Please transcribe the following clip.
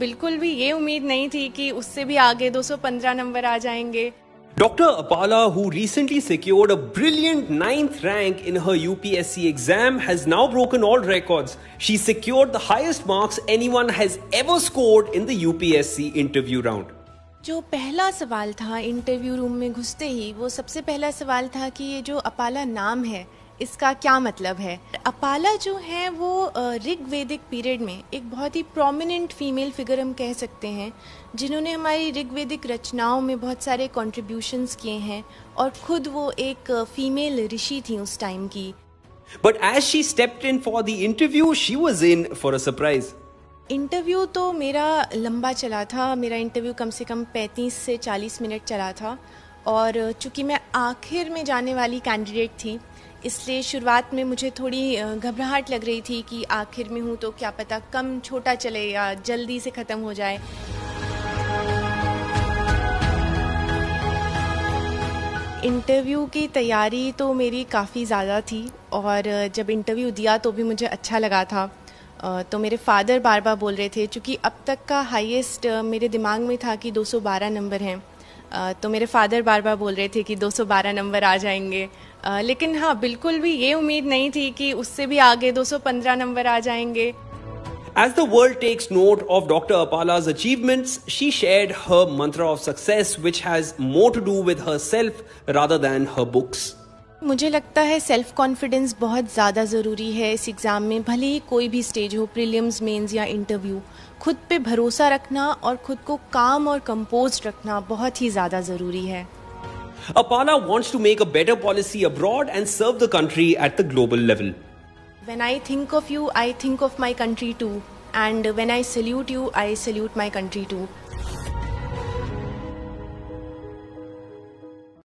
बिल्कुल भी ये उम्मीद नहीं थी कि उससे भी आगे 215 नंबर आ जाएँगे। Doctor Apala who recently secured a brilliant ninth rank in her UPSC exam has now broken all records she secured the highest marks anyone has ever scored in the UPSC interview round जो पहला सवाल था interview room में घुसते ही वो सबसे पहला सवाल था कि ये जो अपाला नाम है इसका क्या मतलब है अपाला जो है वो ऋग वैदिक पीरियड में एक बहुत ही प्रोमिनेंट फीमेल फिगर हम कह सकते हैं जिन्होंने हमारी ऋग्वेदिक रचनाओं में बहुत सारे कॉन्ट्रीब्यूशंस किए हैं और खुद वो एक फीमेल ऋषि थी उस टाइम की but as she stepped in for the interview, she was in for a surprise. Interview तो मेरा लंबा चला था मेरा इंटरव्यू कम से कम 35 से 40 मिनट चला था और चूँकि मैं आखिर में जाने वाली कैंडिडेट थी इसलिए शुरुआत में मुझे थोड़ी घबराहट लग रही थी कि आखिर में हूँ तो क्या पता कम छोटा चले या जल्दी से ख़त्म हो जाए। इंटरव्यू की तैयारी तो मेरी काफ़ी ज़्यादा थी और जब इंटरव्यू दिया तो भी मुझे अच्छा लगा था। तो मेरे फादर बार बार बोल रहे थे, चूँकि अब तक का हाईएस्ट मेरे दिमाग में था कि 212 नंबर हैं। तो मेरे फादर बार बार बोल रहे थे कि 212 नंबर आ जाएँगे लेकिन हाँ बिल्कुल भी ये उम्मीद नहीं थी कि उससे भी आगे 215 नंबर आ जाएँगे As the world takes note of Dr. Apala's achievements, she shared her mantra of success, which has more to do with herself rather than her books. मुझे लगता है सेल्फ कॉन्फिडेंस बहुत ज़्यादा ज़रूरी है इस एग्ज़ाम में भले ही कोई भी स्टेज हो प्रीलियम्स मेंस या इंटरव्यू खुद पे भरोसा रखना और खुद को काम और कंपोज रखना बहुत ही ज़्यादा ज़रूरी है Apala wants to make a better policy abroad and serve the country at the global level. When I think of you, I think of my country too. And when I salute you, I salute my country too.